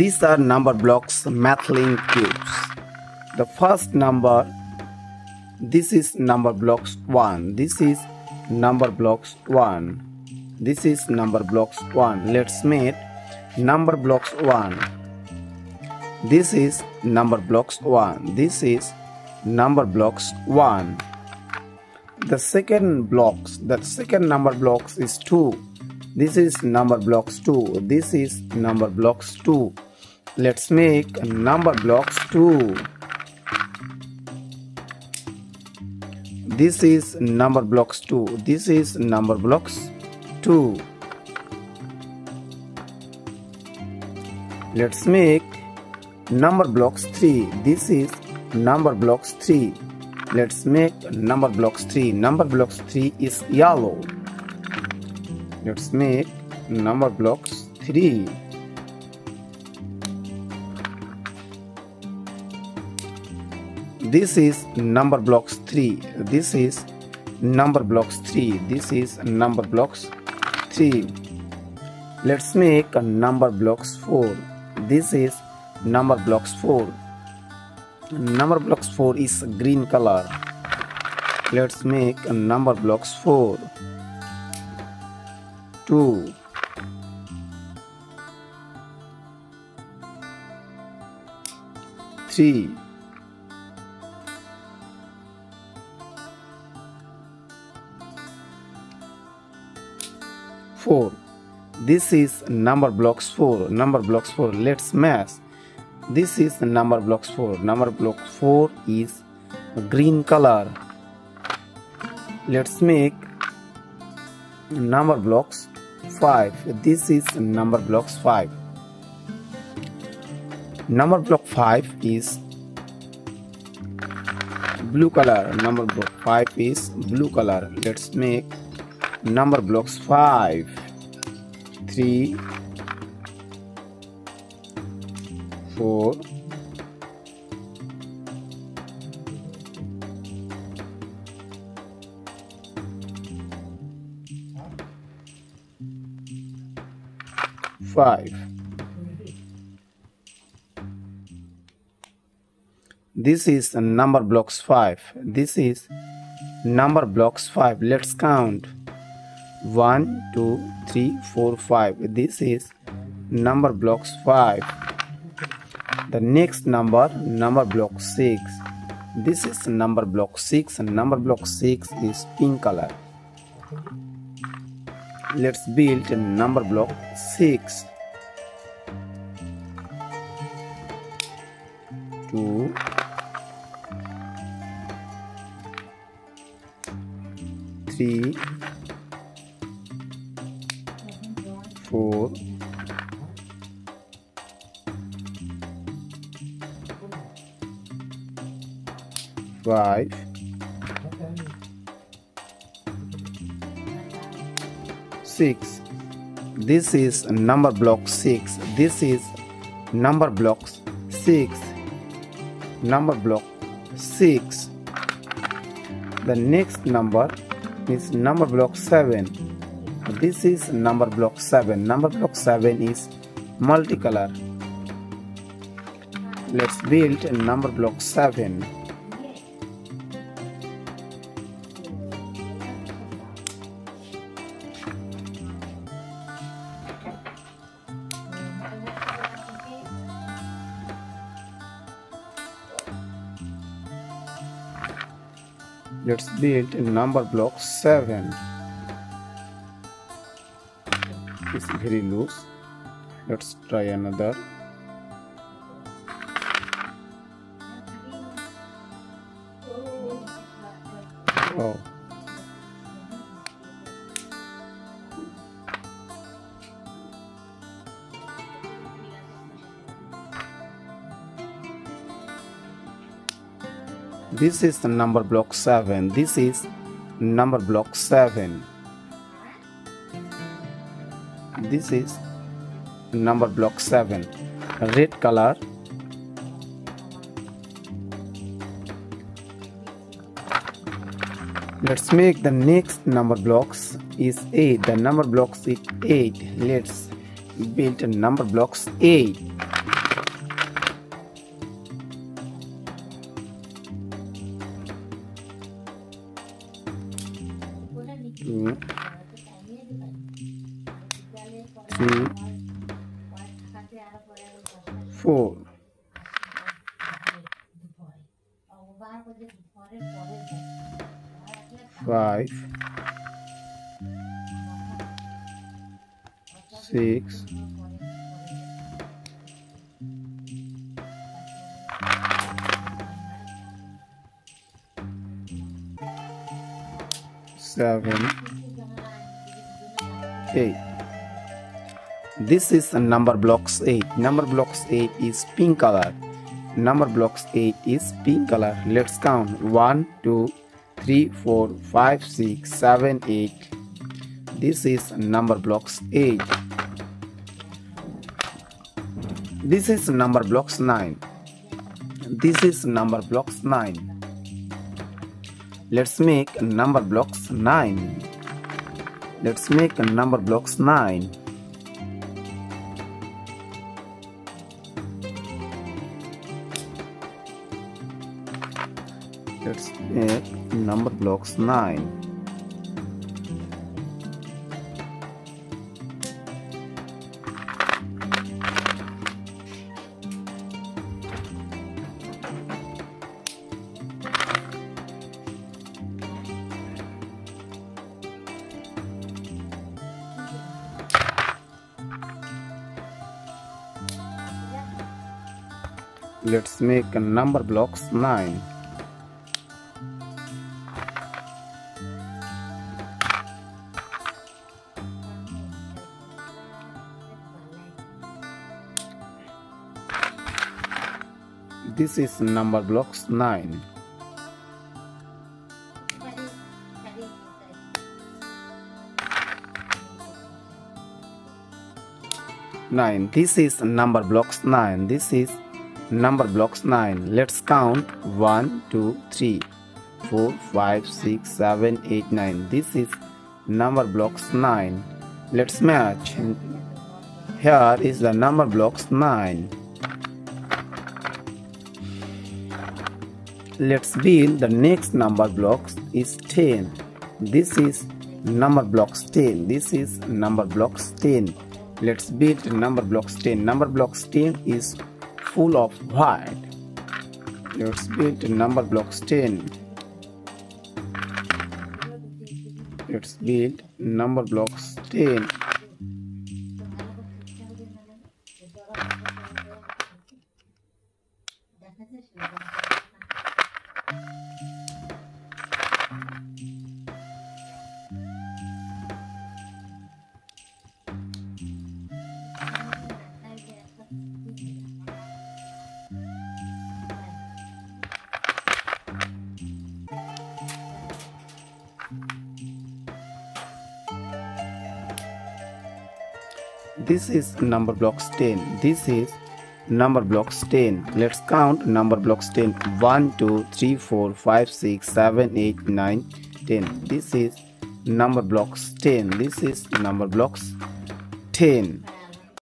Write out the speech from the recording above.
These are number blocks Mathlink cubes. The first number, this is number blocks 1. This is number blocks 1. This is number blocks 1. Let's make number blocks 1. This is number blocks 1. This is number blocks 1. The second blocks, the second number blocks is 2 this is number blocks 2 this is number blocks 2 let's make number blocks 2 this is number blocks 2 this is number blocks 2 let's make number blocks 3 this is number blocks 3 let's make number blocks 3 number blocks 3 is yellow. Let's make number blocks 3 this is number blocks 3 this is number blocks 3 this is number blocks 3 let's make a number blocks 4 this is number blocks 4 number blocks 4 is green color. Let's make a number blocks 4 two. Three four. This is number blocks 4 number blocks 4 let's match this is number blocks 4 number block 4 is green color. Let's make number blocks 5 this is number blocks 5 number block 5 is blue color. Number block 5 is blue color. Let's make number blocks 5 3 4 5 this is number blocks 5 this is number blocks 5 let's count 1 2 3 4 5 this is number blocks 5 the next number number block 6 this is number block 6 and number block 6 is pink color. Let's build a number block 6 2 3 4 5 6 this is number block 6 this is number blocks 6 number block 6 the next number is number block 7 this is number block 7 number block 7 is multicolor. Let's build number block 7 let's build number block 7 very loose. Let's try another. Oh this is the number block 7 this is number block 7 this is number block 7 red color. Let's make the next number blocks is 8 the number blocks is 8 let's build a number blocks 8 mm two, four, five, six, seven, eight. This is number blocks 8. Number blocks 8 is pink color. Number blocks 8 is pink color. Let's count 1, 2, 3, 4, 5, 6, 7, 8. This is number blocks 8. This is number blocks 9. This is number blocks 9. Let's make number blocks 9. Let's make number blocks 9. Let's make number blocks 9. Let's make number blocks 9. This is number blocks 9. Nine. This is number blocks nine. This is number blocks 9 let's count 1 2 3 4 5 6 7 8 9 this is number blocks 9 let's match here is the number blocks 9 let's build the next number blocks is 10 this is number blocks 10 this is number blocks 10 let's build number blocks 10 number blocks 10 is full of white. Let's build number blocks 10. Let's build number blocks 10. This is number blocks 10 this is number blocks 10 let's count number blocks 10 1 2 3 4 5 6 7 8 9 10 this is number blocks 10 this is number blocks 10